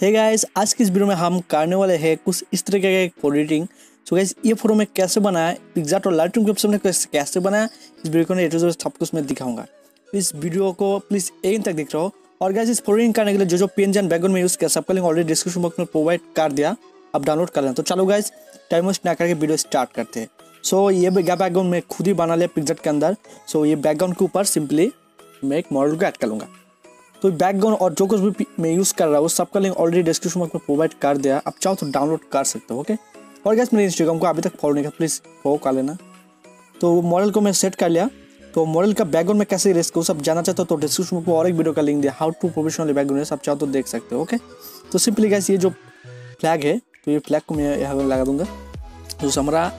है गाइस आज की इस वीडियो में हम करने वाले हैं कुछ इस तरीके का एक एडिटिंग सो गाइस ये फ़ोटो में कैसे बनाया? पिक्जाट और लाइट ऑप्शन में कैसे बनाया? इस वीडियो को एटो सब कुछ मैं दिखाऊँगा। इस वीडियो को प्लीज़ एंड तक देख रहा हो। और गाइस इस फोटोइंग करने के लिए जो जो पेन एंड बैकग्राउंड में यूज़ किया, सबका लिंक ऑलरेडी डिस्क्रिप्शन बॉक्स में प्रोवाइड कर दिया। आप डाउनलोड कर लेना तो चलो गाइस टाइम वेस्ट ना करके वीडियो स्टार्ट करते हैं। सो ये बैकग्राउंड में खुद ही बना लिया पिक्जाट के अंदर। सो ये बैकग्राउंड के ऊपर सिंपली मैं एक मॉडल को ऐड कर लूँगा। तो बैकग्राउंड और जो कुछ भी मैं यूज़ कर रहा हूँ सबका लिंक ऑलरेडी डिस्क्रिप्शन बॉक्स में प्रोवाइड कर दिया। आप चाहो तो डाउनलोड कर सकते हो ओके और गैस मेरे इंस्टाग्राम को अभी तक फॉलो नहीं किया प्लीज़ फॉलो कर लेना। तो मॉडल को मैं सेट कर लिया। तो मॉडल का बैकग्राउंड में कैसे रेस करूँ सब जाना चाहते हो तो डिस्क्रिप्शन में और एक वीडियो का लिंक दिया। हाउ टू प्रोफेशनल बैकग्राउंड सब चाहो तो देख सकते हो ओके तो सिंपली गैस ये जो फ्लैग है तो ये फ्लैग को मैं यहाँ लगा दूँगा। तो हमारा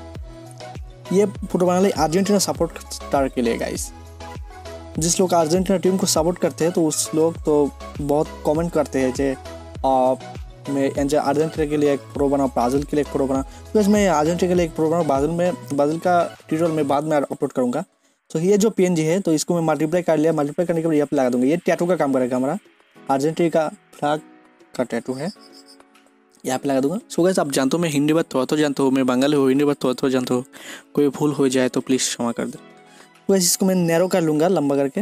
ये फ़ोटो बनाने अर्जेंटीना सपोर्ट स्टार के लिए गाइस जिस लोग अर्जेंटीना टीम को सपोर्ट करते हैं तो उस लोग तो बहुत कमेंट करते हैं जे मैं अर्जेंटीना के लिए एक प्रो बना, ब्राज़ील के लिए एक प्रो बना। तो इसमें अर्जेंटीना के लिए एक प्रो बना, ब्राज़िल में, ब्राज़ील का ट्यूटोरियल मैं बाद में अपलोड करूँगा। तो ये जो पीएनजी है तो इसको मैं मल्टीप्लाई कर लिया। मल्टीप्लाई करने के बाद यहाँ पे लगा दूँगा। ये टैटू का काम करेगा हमारा। अर्जेंटीना का फ्लैग का टैटू है। यहाँ पे लगा दूँगा। सो गैस आप जानते हो मैं हिंदी बात थोड़ा तो जानता हूँ मैं बंगाली हो, हिंदी बात थोड़ा तो जानता हूँ। कोई भूल हो जाए तो प्लीज़ क्षमा कर दे। वैसे इसको मैं नैरो कर लूँगा लंबा करके।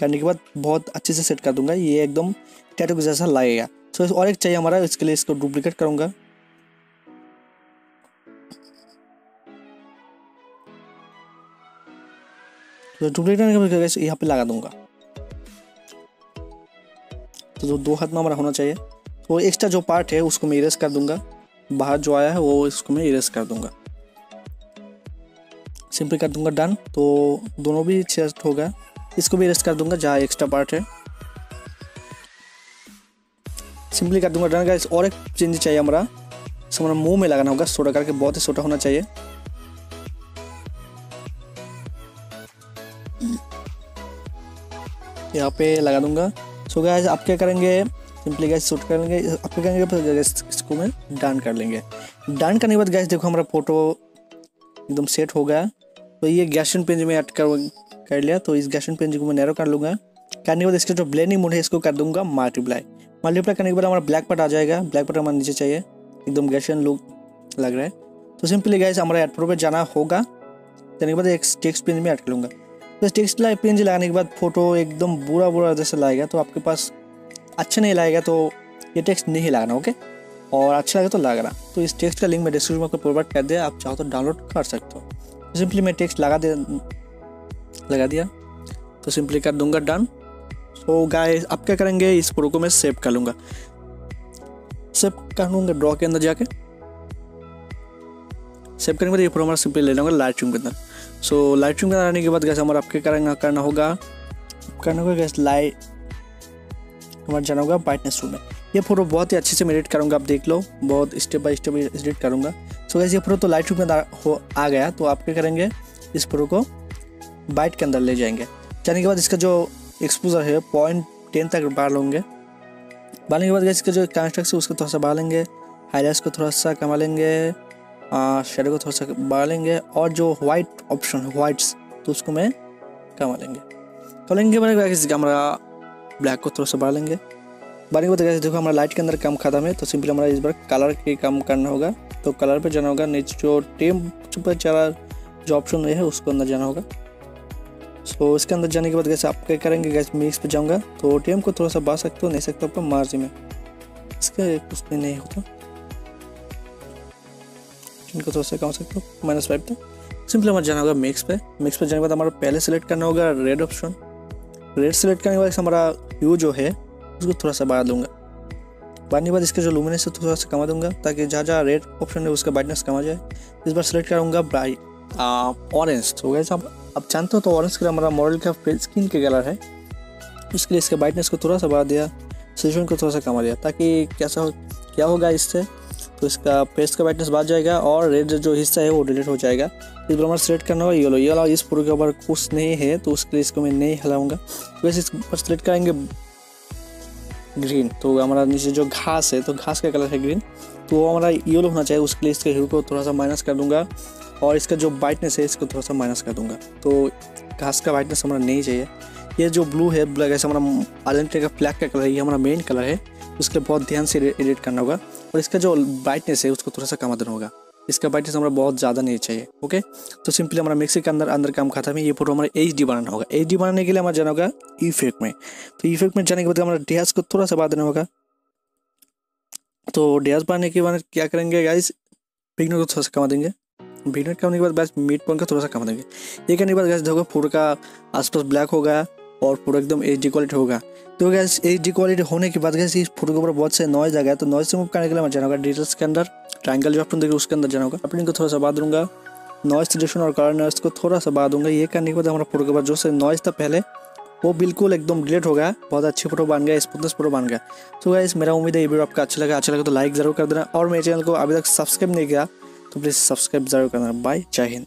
करने के बाद बहुत अच्छे से सेट कर दूँगा, ये एकदम टैटू के जैसा लगेगा। सो और एक चाहिए हमारा, इसके लिए इसको डुप्लीकेट करूँगा। तो डुप्लीकेट यहाँ पे लगा दूँगा। तो जो दो हाथ में हमारा होना चाहिए तो एक्स्ट्रा जो पार्ट है, उसको मैं इरेज कर दूँगा। बाहर जो आया है, वो इसको मैं इरेज कर दूँगा। सिंपल कर दूँगा, डन। तो दोनों भी चेस्ट होगा इसको भी रेस्ट कर दूँगा, जहाँ एक्स्ट्रा पार्ट है। सिंपली कर दूँगा, डन का और एक चेंज चाहिए हमारा। हमारा मुँह में लगाना होगा सोटा करके, बहुत ही छोटा होना चाहिए। यहाँ पे लगा दूँगा। सो गैस आप क्या करेंगे? सिंपली गैस शूट करेंगे आप क्या करेंगे? इसको मैं डन कर लेंगे। डन करने के बाद गैस देखो हमारा फ़ोटो एकदम सेट हो गया। तो ये गैशन पेंज में ऐड कर कर लिया तो इस गैशन पेंज को मैं नैरो कर लूँगा। करने के बाद इसका जो ब्लेंडिंग मोड है, इसको कर दूँगा मल्टीप्लाई मल्टीप्लाई करने के बाद हमारा ब्लैक पट आ जाएगा। ब्लैक पट हमारे नीचे चाहिए। एकदम गैशन लुक लग रहा है। तो सिंपली गैस हमारा एड प्रो जाना होगा। जाने के बाद एक टेक्स्ट पेंज में ऐड कर लूँगा तो टेक्स्ट पेंज लगाने के बाद फ़ोटो एकदम बुरा बुरा जैसे लाएगा तो आपके पास अच्छा नहीं लाएगा तो ये टेक्स्ट नहीं लगाना ओके और अच्छा लगे तो लगाना तो इस टेक्स्ट का लिंक मैं डिस्क्रिप्शन में आपको प्रोवाइड कर दिया, आप चाहो तो डाउनलोड कर सकते हो। सिंपली मैं टेक्स्ट लगा दे लगा दिया। तो सिंपली कर दूँगा डन सो गाय अब क्या करेंगे? इस प्रो को मैं सेव कर लूँगा। सेव कर लूँगा ड्रॉ के अंदर जाके। सेव करने के बाद ये प्रो हमारा सिंपली ले लूँगा लाइट के अंदर। सो लाइट के अंदर आने के बाद गैस हमारा आपके करेंगे? करना होगा। करना होगा गैस लाइट हमारा जाना होगा ब्राइटनेस रूम में। ये फ़ोटो बहुत ही अच्छे से मैं एडिट करूँगा, आप देख लो। बहुत स्टेप बाय स्टेप एडिट करूँगा। सो गैस ये फ़ोटो तो लाइट में हो, आ गया। तो आप क्या करेंगे? इस फ़ोटो को बाइट के अंदर ले जाएँगे। जाने के बाद इसका जो एक्सपोजर है पॉइंट टेन तक बढ़ा लेंगे बढ़ने के बाद इसका जो कंस्ट्रक्ट है, उसको थोड़ा सा बढ़ा लेंगे हाईलाइट्स को थोड़ा सा कमा लेंगे। शेडो को थोड़ा सा बढ़ा लेंगे और जो वाइट ऑप्शन है वाइट्स तो उसको मैं कमा लेंगे। कमा बाद हमारा ब्लैक को थोड़ा सा बढ़ा लेंगे बढ़ने के बाद देखो हमारा लाइट के अंदर कम खत्म है तो सिंपली हमारा इस बार कलर के काम करना होगा। तो कलर पे जाना होगा नीचे जो टेम पर चला जो ऑप्शन है उसको अंदर जाना होगा। सो so, इसके अंदर जाने के बाद कैसे आप क्या करेंगे गैस मिक्स पे जाऊँगा। तो टेम को थोड़ा सा बा सकते हो नहीं सकते आपका मार्जिन में। इसका भी नहीं होता। इनको थोड़ा सा कम सकते हो माइनस फाइव तक सिंपली हमारे जाना होगा मिक्स पे। मिक्स पे जाने के बाद हमारा पहले सेलेक्ट करना होगा रेड ऑप्शन रेड सेलेक्ट करने के बाद हमारा यू जो है उसको थोड़ा सा बढ़ा दूँगा। बढ़ने के बाद इसका जो लूमिनेस है थोड़ा सा कमा दूँगा, ताकि जहाँ जहाँ रेड ऑप्शन है, उसका ब्राइटनेस कमा जाए। इस बार सेलेक्ट करूँगा ब्राइट ऑरेंज तो वैसे आप अब जानते हो तो ऑरेंज कलर हमारा मॉडल का स्किन के कलर है। उसके लिए इसके ब्राइटनेस को थोड़ा सा बढ़ा दिया सिचुएशन को थोड़ा सा कमा दिया, ताकि कैसा हो, क्या होगा इससे? तो इसका पेस्ट का ब्राइटनेस बढ़ जाएगा और रेड जो हिस्सा है, वो डिलीट हो जाएगा। इस बार हमारा सेलेक्ट करना होगा येलो येलो इस पूरे के ऊपर कुछ नहीं है तो उसके लिए इसको मैं नहीं हिलाऊँगा। वैसे इस पर सेलेक्ट करेंगे ग्रीन तो हमारा नीचे जो घास है तो घास का कलर है ग्रीन तो वो हमारा येलो होना चाहिए, उसके लिए इसके हीरो को थोड़ा सा माइनस कर दूँगा। और इसका जो वाइटनेस है, इसको थोड़ा सा माइनस कर दूँगा। तो घास का वाइटनेस हमारा नहीं चाहिए। ये जो ब्लू है ब्लैक ऐसा हमारा आइडेंटिटी का फ्लैग का कलर है, ये हमारा मेन कलर है। उसके बहुत ध्यान से एडिट करना होगा। और इसका जो ब्राइटनेस है, उसको थोड़ा सा कमा देना होगा। इसका ब्राइटनेस हमारा बहुत ज़्यादा नहीं चाहिए, ओके? तो सिंपली हमारा मिक्सी के अंदर अंदर काम खाता है। ये फ़ोटो हमारा एच डी बनाना होगा। एच डी बनाने के लिए हमारा जाना होगा इफ़ेक्ट में। तो इफ़ेक्ट में जाने के बाद हमारा डैश को थोड़ा सा बाद देना होगा। तो डैश बनाने के बाद क्या करेंगे गाइस बिगनर को थोड़ा सा कमा देंगे। बिगनर कमाने के बाद बस मिड पॉइंट का थोड़ा सा कमा देंगे। ये करने के बाद गैस देखो फ़ोटो का आसपास ब्लैक होगा और पूरा एकदम एच डी क्वालिटी होगा। तो गैस एच डी क्वालिटी होने के बाद गैस इस फ़ोटो के ऊपर बहुत से नॉइज़ आ गया तो नॉइज़ से मूव करने के लिए मैं जाना होगा डिटेल्स के अंदर। ट्राइंगल जो अपन देखिए उसके अंदर जाना होगा। अपने को थोड़ा सा बाद दूँगा। नॉइज़ सिलेक्शन और कलर नॉइज़ को थोड़ा सा बाद दूँगा। ये करने के बाद हमारा फ़ोटो के बाद जो से नॉइज़ था पहले, वो बिल्कुल एकदम डिलीट हो गया। बहुत अच्छी फ़ोटो बन गया, स्मूथनेस फ़ोटो बन गया। तो गाइस मेरा उम्मीद है ये वीडियो आपका अच्छा लगा। अच्छा लगा तो लाइक ज़रूर कर देना और मेरे चैनल को अभी तक सब्सक्राइब नहीं किया तो प्लीज़ सब्सक्राइब ज़रूर करना। बाय जय हिंद